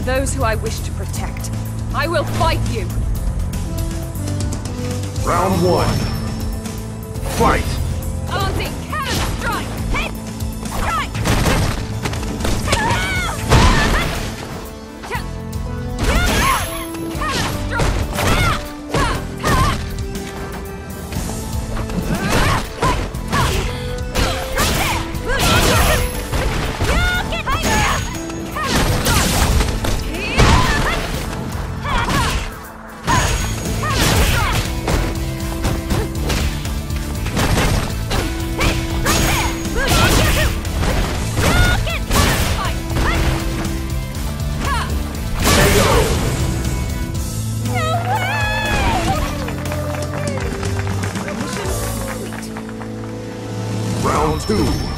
those who I wish to protect. I will fight you! Round one. Fight! Round two.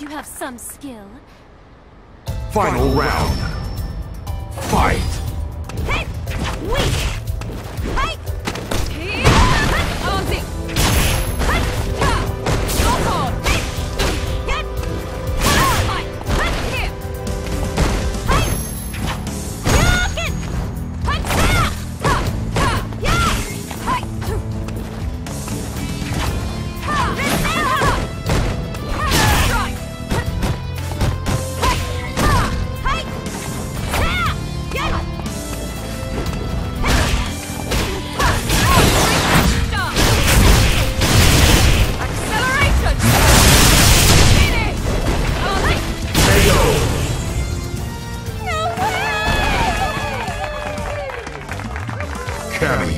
You have some skill. Final round. Fight! Cammy wins.